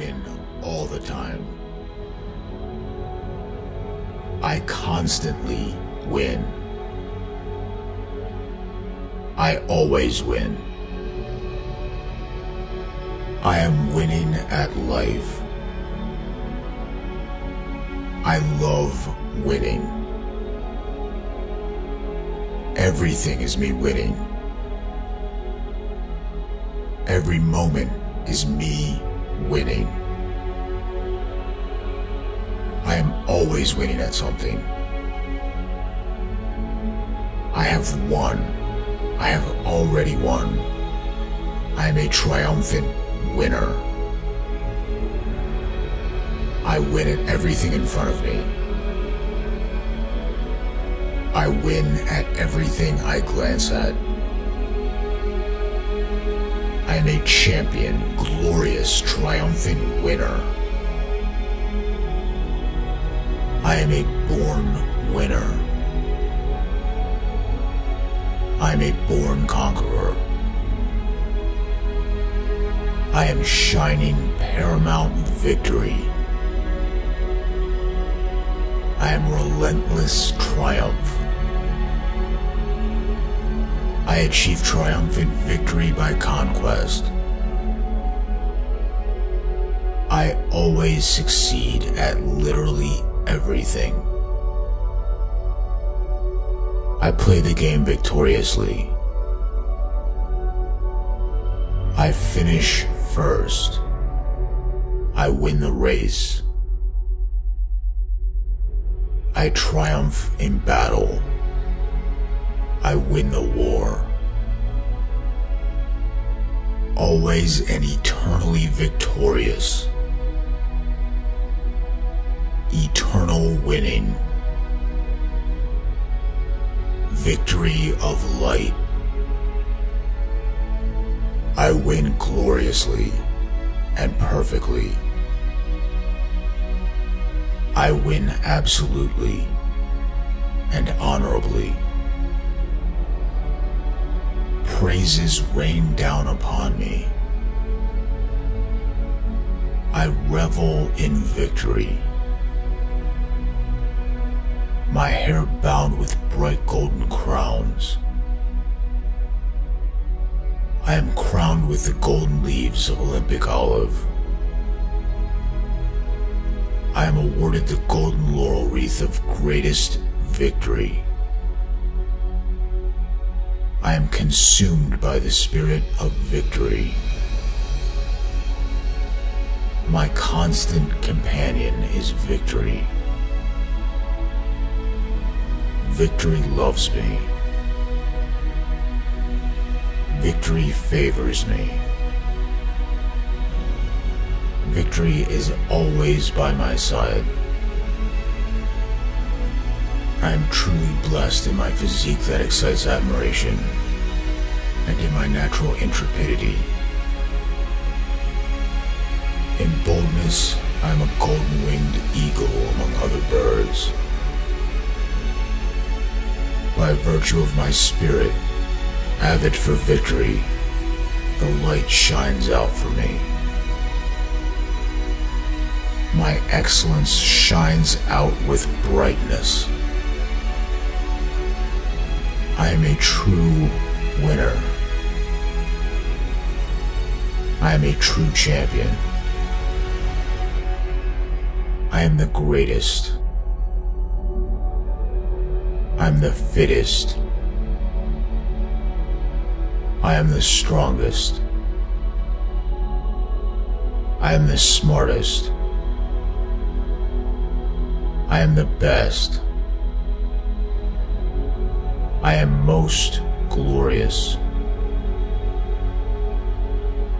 win all the time. I constantly win. I always win. I am winning at life. I love winning. Everything is me winning. Every moment is me winning. I am always winning at something. I have won. I have already won. I am a triumphant winner. I win at everything in front of me. I win at everything I glance at. I am a champion, glorious, triumphant winner. I am a born winner. I am a born conqueror. I am shining paramount victory. I am relentless triumph. I achieve triumphant victory by conquest. I always succeed at literally everything. I play the game victoriously. I finish first. I win the race. I triumph in battle. I win the war. Always and eternally victorious. Eternal winning. Victory of light. I win gloriously and perfectly. I win absolutely and honorably. Praises rain down upon me. I revel in victory. My hair bound with bright golden crowns. I am crowned with the golden leaves of Olympic olive. I am awarded the golden laurel wreath of greatest victory. I am consumed by the spirit of victory. My constant companion is victory. Victory loves me. Victory favors me. Victory is always by my side. I am truly blessed in my physique that excites admiration, and in my natural intrepidity. In boldness, I am a golden-winged eagle among other birds. By virtue of my spirit, avid for victory, the light shines out for me. My excellence shines out with brightness. I am a true winner. I am a true champion. I am the greatest. I'm the fittest. I am the strongest. I am the smartest. I am the best. I am most glorious.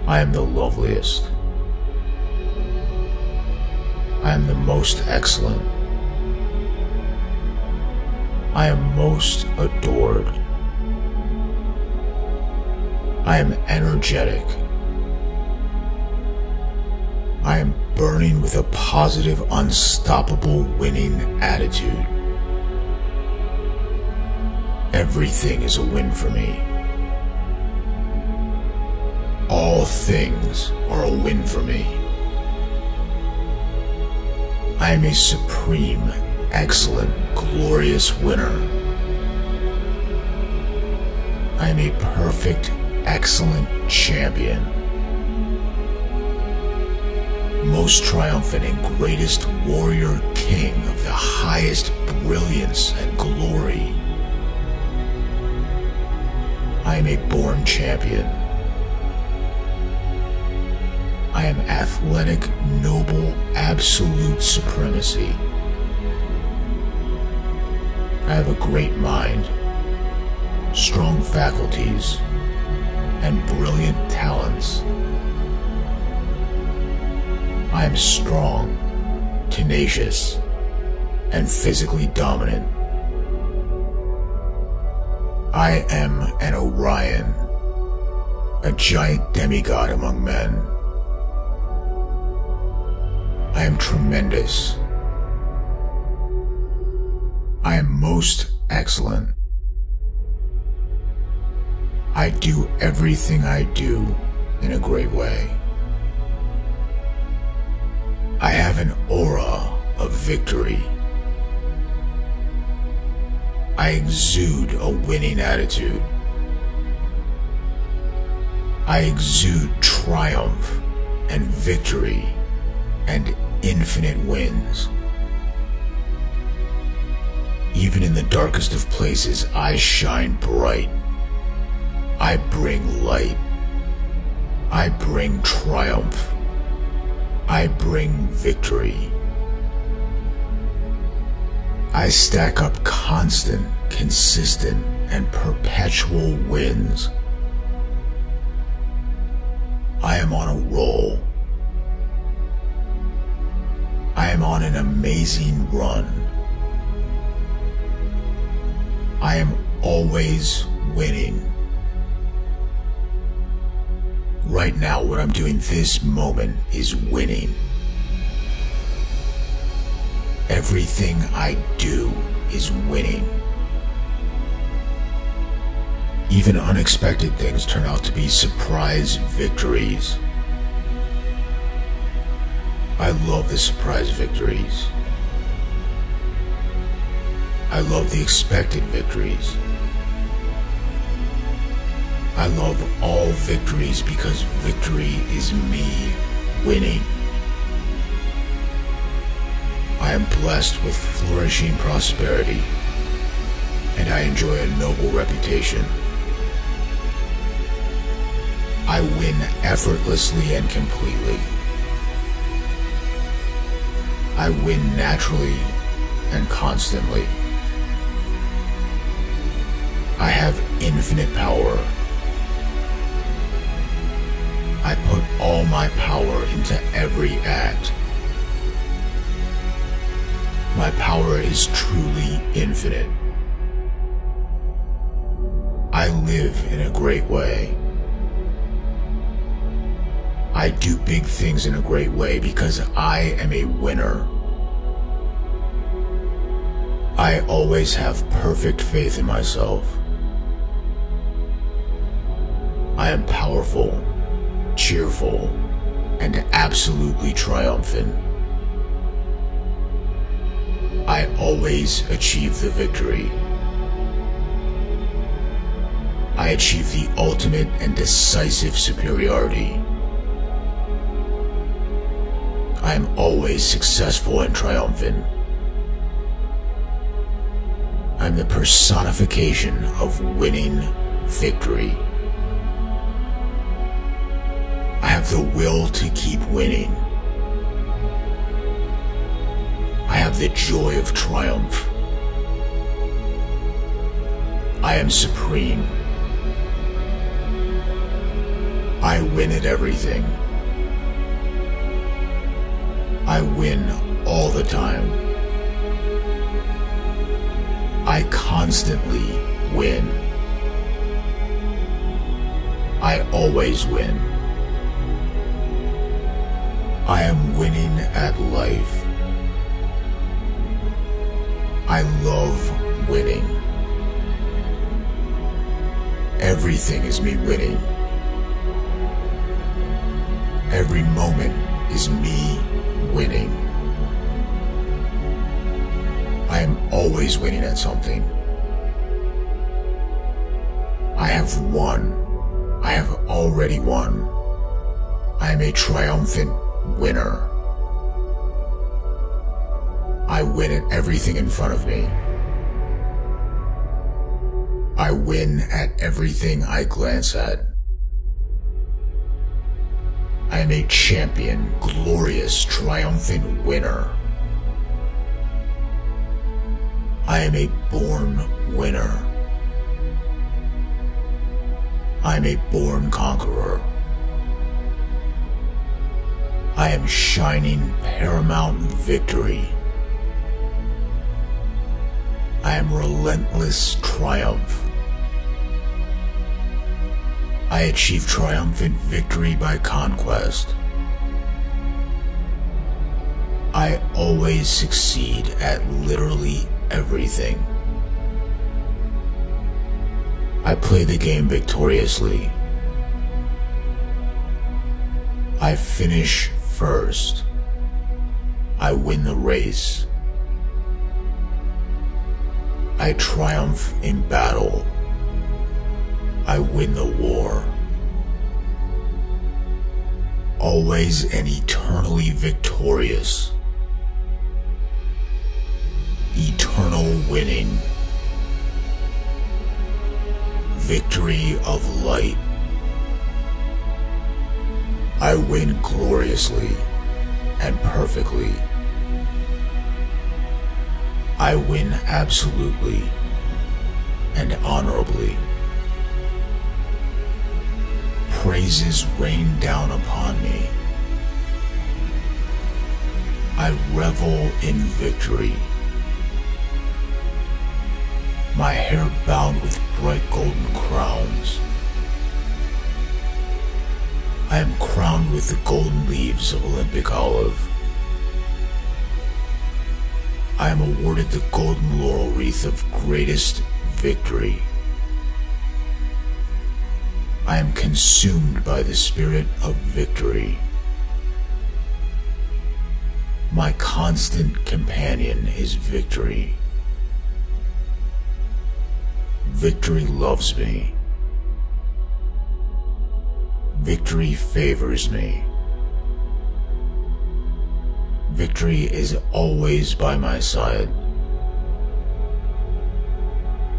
I am the loveliest. I am the most excellent. I am most adored. I am energetic. I am burning with a positive, unstoppable winning attitude. Everything is a win for me. All things are a win for me. I am a supreme, excellent, glorious winner. I am a perfect, excellent champion. Most triumphant and greatest warrior king of the highest brilliance and glory. I am a born champion. I am athletic, noble, absolute supremacy. I have a great mind, strong faculties, and brilliant talents. I am strong, tenacious, and physically dominant. I am an Orion, a giant demigod among men. I am tremendous. I am most excellent. I do everything I do in a great way. I have an aura of victory. I exude a winning attitude. I exude triumph and victory and infinite wins. Even in the darkest of places, I shine bright. I bring light. I bring triumph. I bring victory. I stack up constant, consistent, and perpetual wins. I am on a roll. I am on an amazing run. I am always winning. Right now, what I'm doing this moment is winning. Everything I do is winning. Even unexpected things turn out to be surprise victories. I love the surprise victories. I love the expected victories. I love all victories because victory is me winning. I am blessed with flourishing prosperity, and I enjoy a noble reputation. I win effortlessly and completely. I win naturally and constantly. I have infinite power. I put all my power into every act. My power is truly infinite. I live in a great way. I do big things in a great way because I am a winner. I always have perfect faith in myself. I am powerful, cheerful, and absolutely triumphant. I always achieve the victory. I achieve the ultimate and decisive superiority. I am always successful and triumphant. I'm the personification of winning victory. I have the will to keep winning. Have the joy of triumph. I am supreme. I win at everything. I win all the time. I constantly win. I always win. I am winning at life. I love winning. Everything is me winning. Every moment is me winning. I am always winning at something. I have won. I have already won. I am a triumphant winner. I win at everything in front of me. I win at everything I glance at. I am a champion, glorious, triumphant winner. I am a born winner. I am a born conqueror. I am shining paramount victory. I am relentless triumph. I achieve triumphant victory by conquest. I always succeed at literally everything. I play the game victoriously. I finish first. I win the race. I triumph in battle. I win the war. Always and eternally victorious. Eternal winning. Victory of light. I win gloriously and perfectly. I win absolutely and honorably. Praises rain down upon me. I revel in victory. My hair bound with bright golden crowns. I am crowned with the golden leaves of Olympic olive. I am awarded the golden laurel wreath of greatest victory. I am consumed by the spirit of victory. My constant companion is victory. Victory loves me. Victory favors me. Victory is always by my side.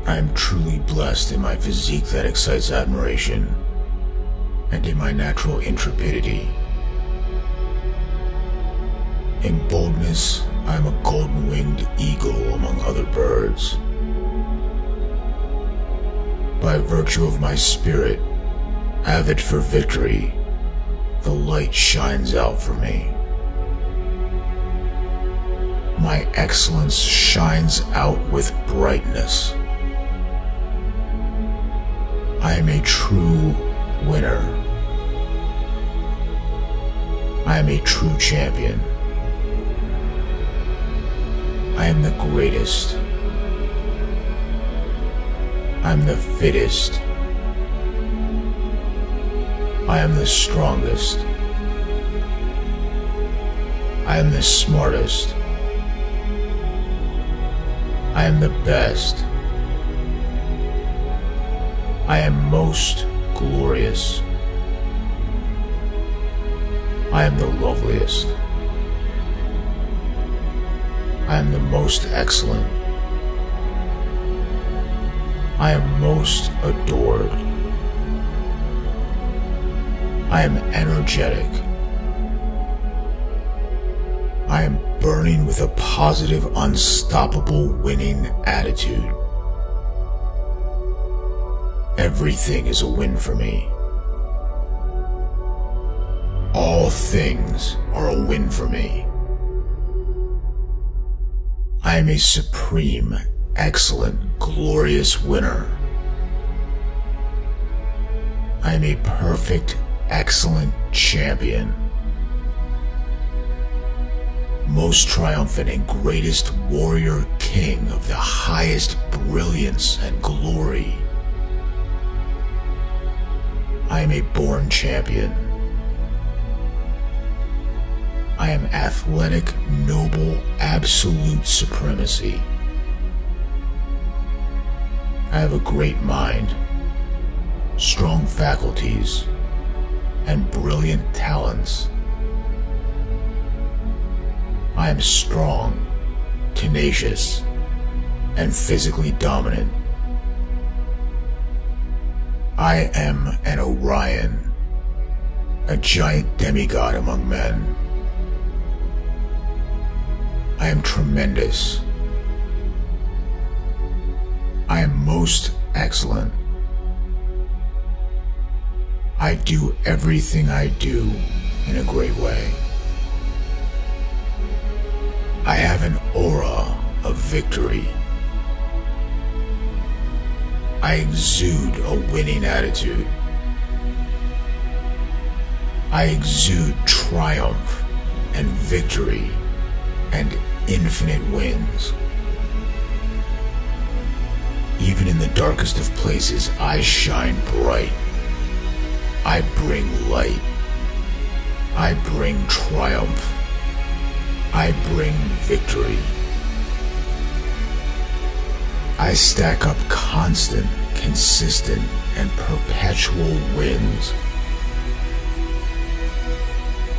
I am truly blessed in my physique that excites admiration, and in my natural intrepidity. In boldness, I am a golden-winged eagle among other birds. By virtue of my spirit, avid for victory, the light shines out for me. My excellence shines out with brightness. I am a true winner. I am a true champion. I am the greatest. I am the fittest. I am the strongest. I am the smartest. I am the best. I am most glorious. I am the loveliest. I am the most excellent. I am most adored. I am energetic. I am burning with a positive, unstoppable winning attitude. Everything is a win for me. All things are a win for me. I am a supreme, excellent, glorious winner. I am a perfect, excellent champion. Most triumphant and greatest warrior king of the highest brilliance and glory. I am a born champion. I am athletic, noble, absolute supremacy. I have a great mind, strong faculties, and brilliant talents. I am strong, tenacious, and physically dominant. I am an Orion, a giant demigod among men. I am tremendous. I am most excellent. I do everything I do in a great way. I have an aura of victory. I exude a winning attitude. I exude triumph and victory and infinite wins. Even in the darkest of places, I shine bright. I bring light. I bring triumph. I bring victory. I stack up constant, consistent, and perpetual wins.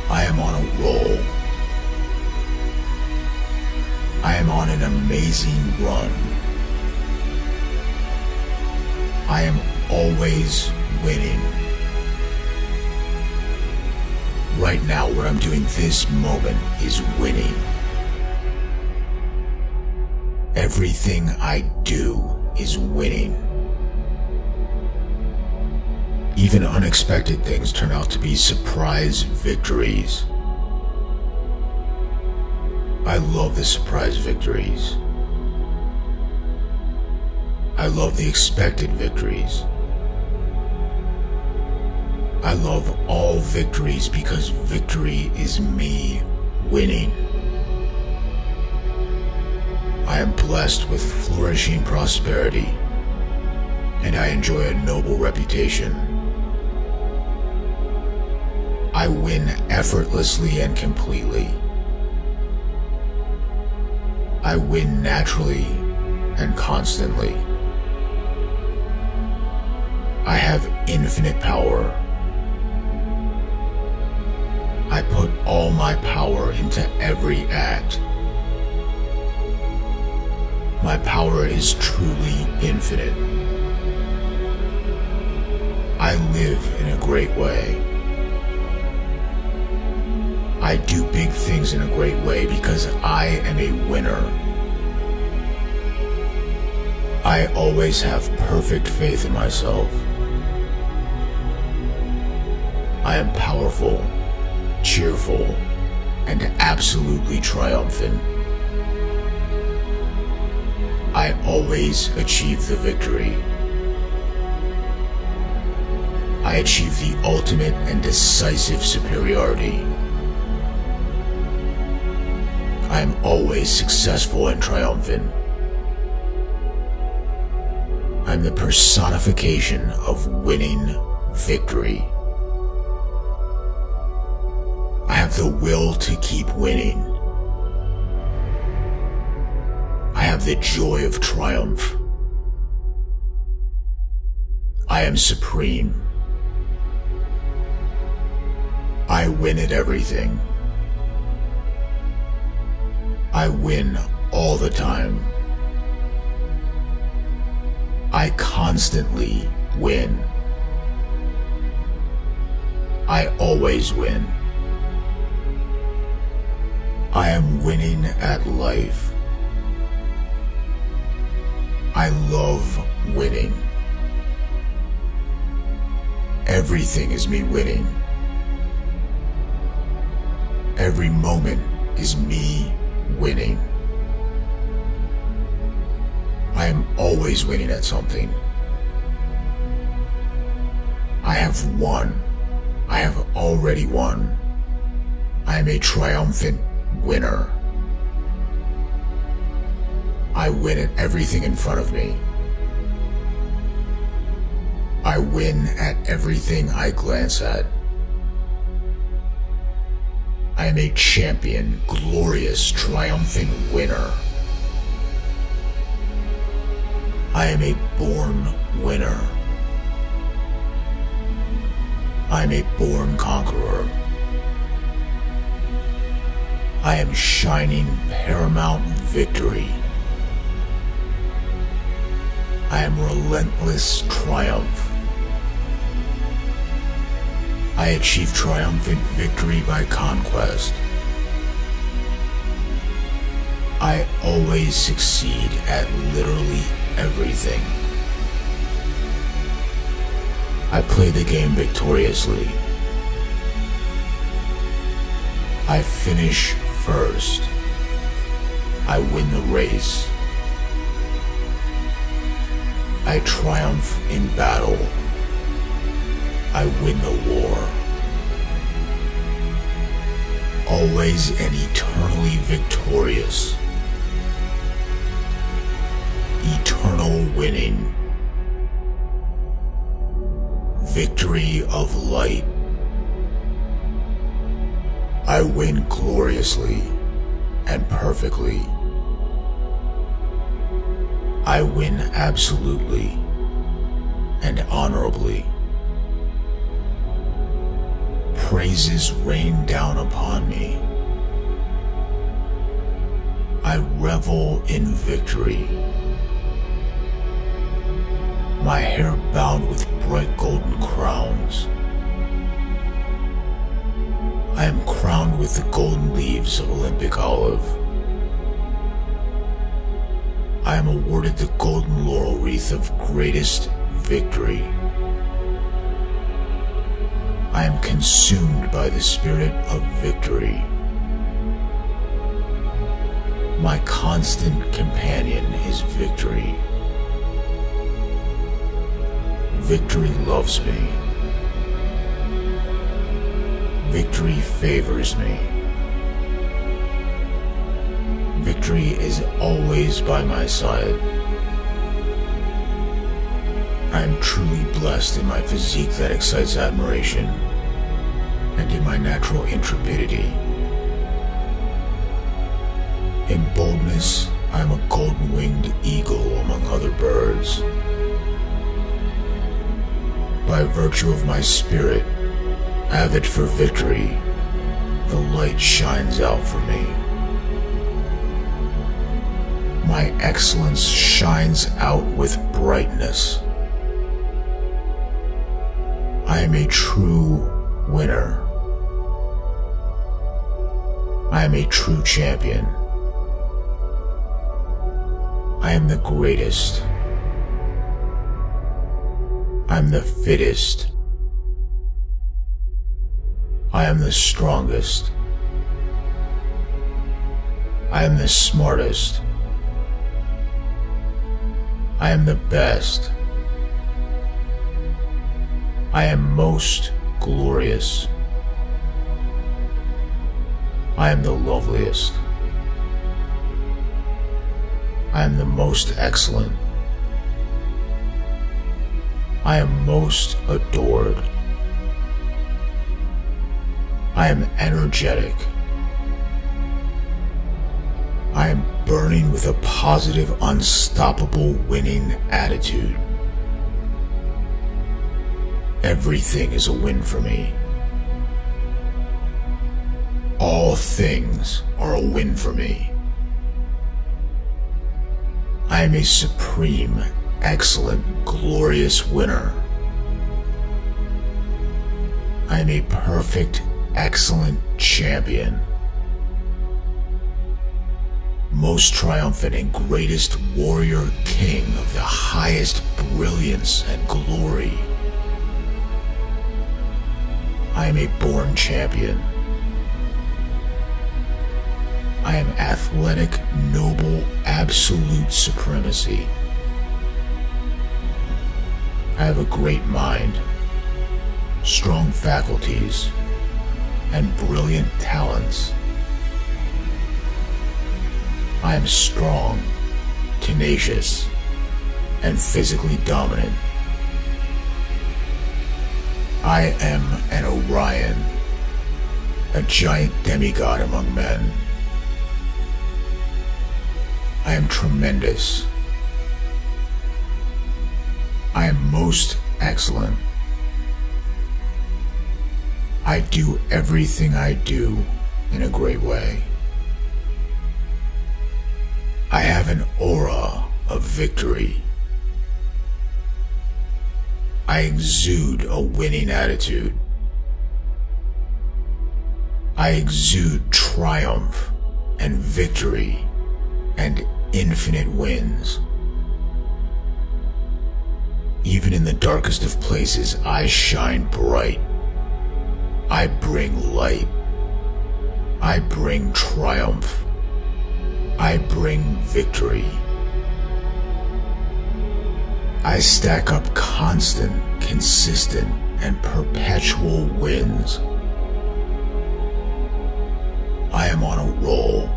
I am on a roll. I am on an amazing run. I am always winning. Right now, what I'm doing this moment is winning. Everything I do is winning. Even unexpected things turn out to be surprise victories. I love the surprise victories. I love the expected victories. I love all victories because victory is me winning. I am blessed with flourishing prosperity, and I enjoy a noble reputation. I win effortlessly and completely. I win naturally and constantly. I have infinite power. I put all my power into every act. My power is truly infinite. I live in a great way. I do big things in a great way because I am a winner. I always have perfect faith in myself. I am powerful, cheerful, and absolutely triumphant. I always achieve the victory. I achieve the ultimate and decisive superiority. I am always successful and triumphant. I'm the personification of winning victory. Have the will to keep winning. I have the joy of triumph. I am supreme. I win at everything. I win all the time. I constantly win. I always win. I am winning at life. I love winning. Everything is me winning. Every moment is me winning. I am always winning at something. I have won. I have already won. I am a triumphant winner. I win at everything in front of me. I win at everything I glance at. I am a champion, glorious, triumphant winner. I am a born winner. I am a born conqueror. I am shining paramount victory. I am relentless triumph. I achieve triumphant victory by conquest. I always succeed at literally everything. I play the game victoriously. I finish first. I win the race. I triumph in battle. I win the war. Always and eternally victorious. Eternal winning. Victory of light. I win gloriously and perfectly. I win absolutely and honorably. Praises rain down upon me. I revel in victory. My hair bound with bright golden crowns. I am crowned with the golden leaves of Olympic olive. I am awarded the golden laurel wreath of greatest victory. I am consumed by the spirit of victory. My constant companion is victory. Victory loves me. Victory favors me. Victory is always by my side. I am truly blessed in my physique that excites admiration and in my natural intrepidity. In boldness, I am a golden-winged eagle among other birds. By virtue of my spirit, avid for victory, the light shines out for me. My excellence shines out with brightness. I am a true winner. I am a true champion. I am the greatest. I'm the fittest. I am the strongest. I am the smartest. I am the best. I am most glorious. I am the loveliest. I am the most excellent. I am most adored. I am energetic. I am burning with a positive, unstoppable winning attitude. Everything is a win for me. All things are a win for me. I am a supreme, excellent, glorious winner. I am a perfect, excellent champion. Most triumphant and greatest warrior king of the highest brilliance and glory. I am a born champion. I am athletic, noble, absolute supremacy. I have a great mind, strong faculties, and brilliant talents. I am strong, tenacious, and physically dominant. I am an Orion, a giant demigod among men. I am tremendous. I am most excellent. I do everything I do in a great way. I have an aura of victory. I exude a winning attitude. I exude triumph and victory and infinite wins. Even in the darkest of places, I shine bright. I bring light. I bring triumph. I bring victory. I stack up constant, consistent, and perpetual wins. I am on a roll.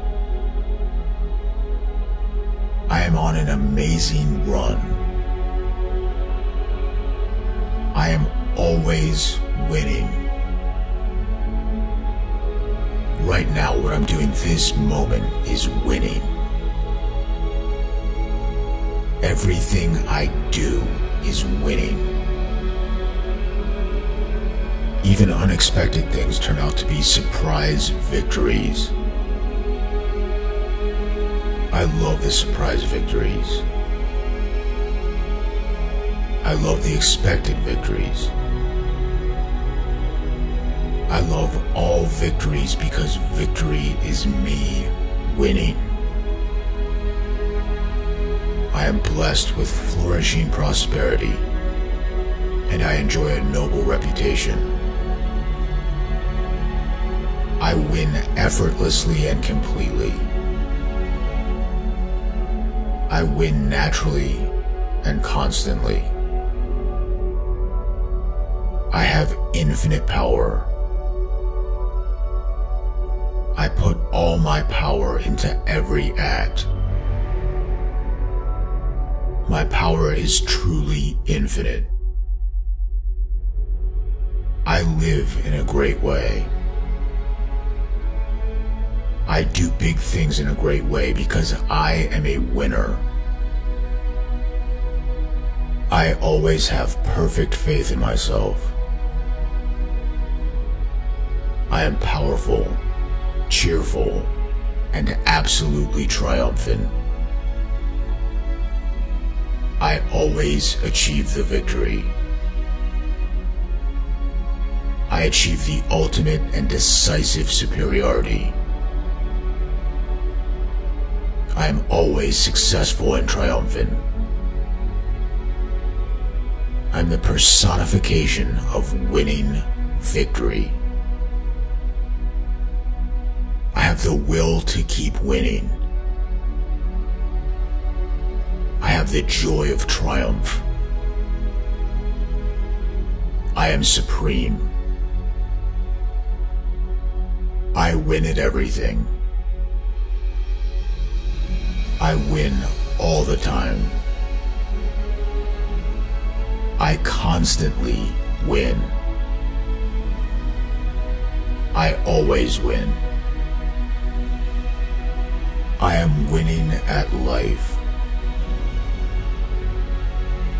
I am on an amazing run. I am always winning. Right now, what I'm doing this moment is winning. Everything I do is winning. Even unexpected things turn out to be surprise victories. I love the surprise victories. I love the expected victories. I love all victories because victory is me winning. I am blessed with flourishing prosperity, and I enjoy a noble reputation. I win effortlessly and completely. I win naturally and constantly. I have infinite power. All my power into every act. My power is truly infinite. I live in a great way. I do big things in a great way because I am a winner. I always have perfect faith in myself. I am powerful, cheerful, and absolutely triumphant. I always achieve the victory. I achieve the ultimate and decisive superiority. I am always successful and triumphant. I'm the personification of winning victory. Have the will to keep winning. I have the joy of triumph. I am supreme. I win at everything. I win all the time. I constantly win. I always win. Am winning at life.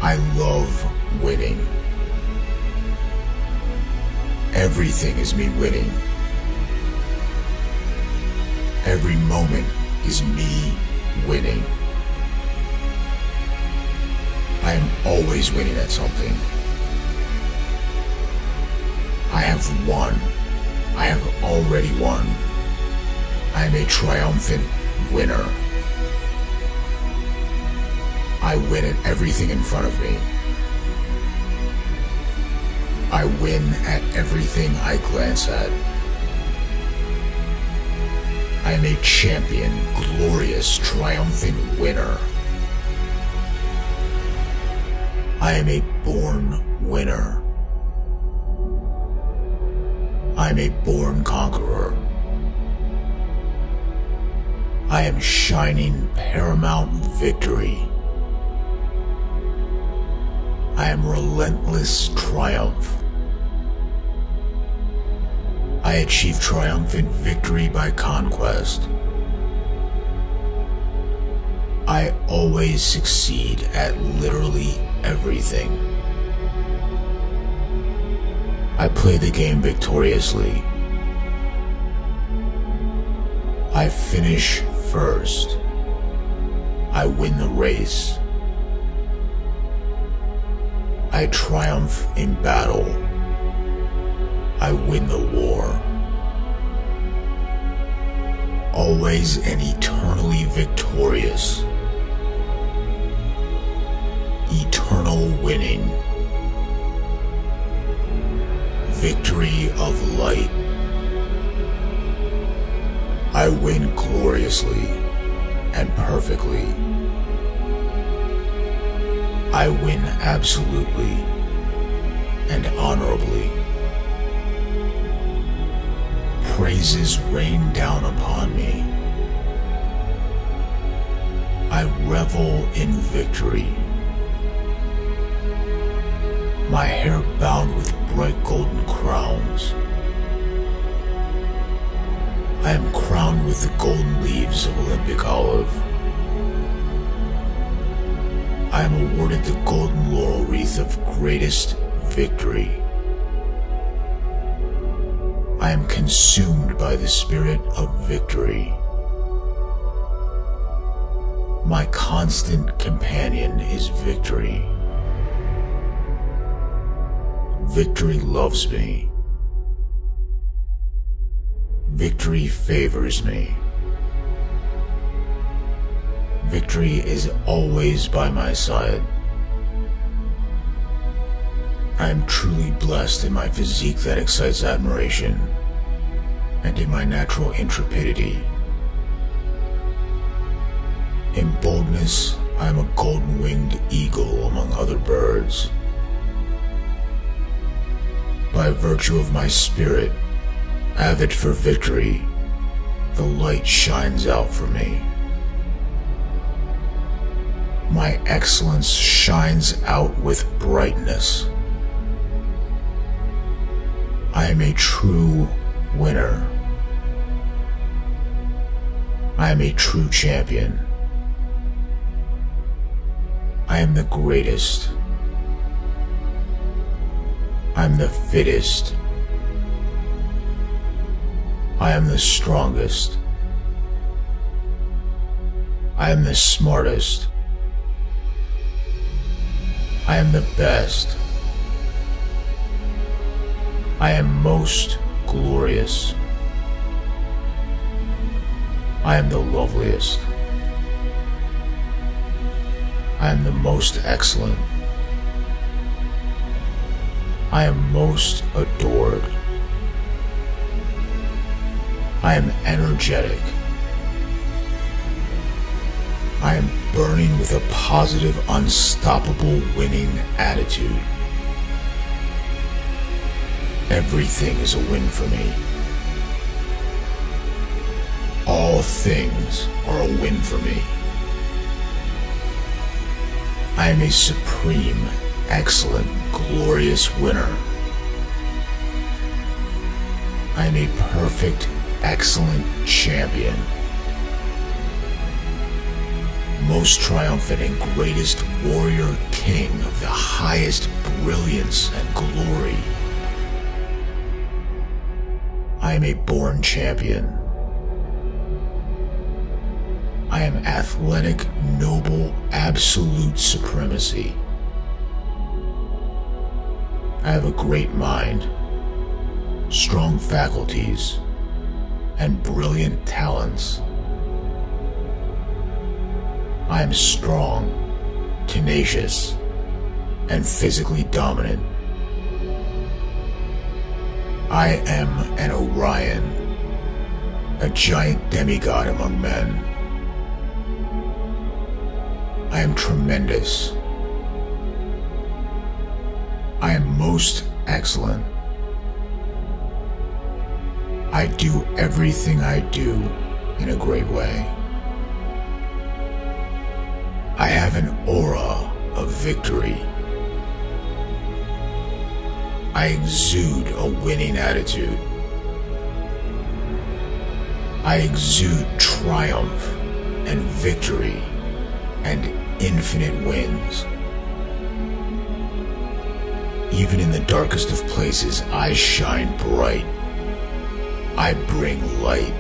I love winning. Everything is me winning. Every moment is me winning. I am always winning at something. I have won. I have already won. I am a triumphant winner. I win at everything in front of me. I win at everything I glance at. I am a champion, glorious, triumphant winner. I am a born winner. I am a born conqueror. I am shining paramount victory. I am relentless triumph. I achieve triumphant victory by conquest. I always succeed at literally everything. I play the game victoriously. I finish first. I win the race. I triumph in battle. I win the war. Always and eternally victorious. Eternal winning. Victory of light. I win gloriously and perfectly. I win absolutely and honorably. Praises rain down upon me. I revel in victory. My hair bound with bright golden crowns. I am crowned with the golden leaves of Olympic olive. I am awarded the golden laurel wreath of greatest victory. I am consumed by the spirit of victory. My constant companion is victory. Victory loves me. Victory favors me. Victory is always by my side. I am truly blessed in my physique that excites admiration, and in my natural intrepidity. In boldness, I am a golden-winged eagle among other birds. By virtue of my spirit, avid for victory, the light shines out for me. My excellence shines out with brightness. I am a true winner. I am a true champion. I am the greatest. I'm the fittest. I am the strongest. I am the smartest. I am the best. I am most glorious. I am the loveliest. I am the most excellent. I am most adored. I am energetic. I am burning with a positive, unstoppable winning attitude. Everything is a win for me. All things are a win for me. I am a supreme, excellent, glorious winner. I am a perfect, excellent champion. Most triumphant and greatest warrior king of the highest brilliance and glory. I am a born champion. I am athletic, noble, absolute supremacy. I have a great mind, strong faculties, and brilliant talents. I am strong, tenacious, and physically dominant. I am an Orion, a giant demigod among men. I am tremendous. I am most excellent. I do everything I do in a great way. I have an aura of victory. I exude a winning attitude. I exude triumph and victory. and infinite wins. Even in the darkest of places, I shine bright. I bring light.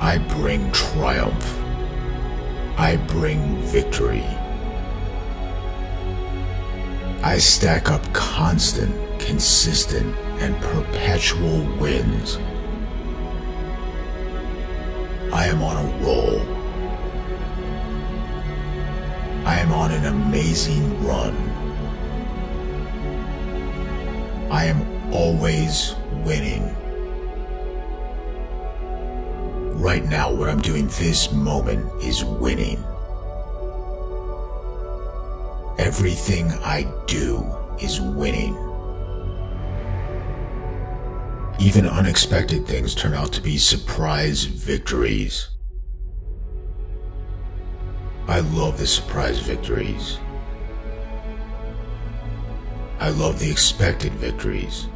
I bring triumph. I bring victory. I stack up constant, consistent, and perpetual wins. I am on a roll. I am on an amazing run. I am always winning. Right now, what I'm doing this moment is winning. Everything I do is winning. Even unexpected things turn out to be surprise victories. I love the surprise victories. I love the expected victories.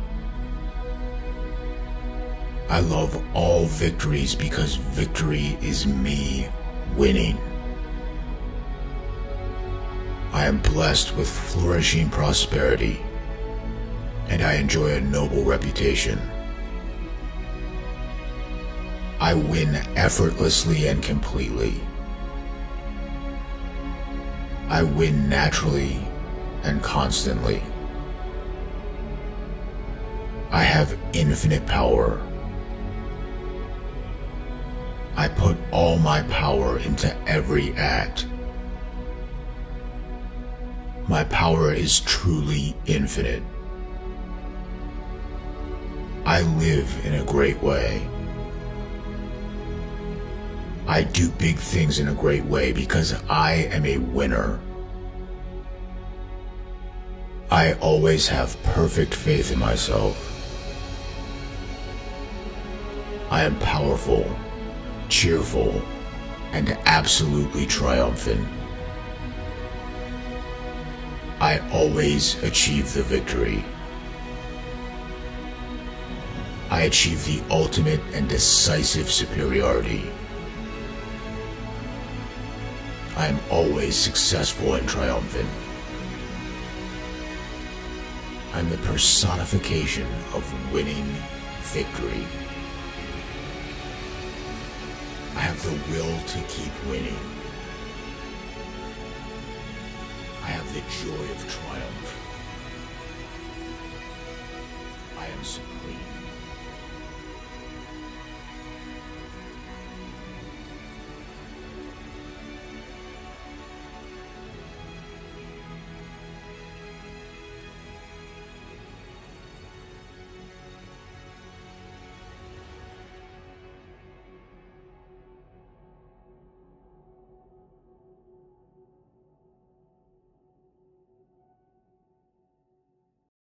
I love all victories because victory is me winning. I am blessed with flourishing prosperity, and I enjoy a noble reputation. I win effortlessly and completely. I win naturally and constantly. I have infinite power. I put all my power into every act. My power is truly infinite. I live in a great way. I do big things in a great way because I am a winner. I always have perfect faith in myself. I am powerful, cheerful, and absolutely triumphant. I always achieve the victory. I achieve the ultimate and decisive superiority. I am always successful and triumphant. I'm the personification of winning victory. I have the will to keep winning. I have the joy of triumph. I am.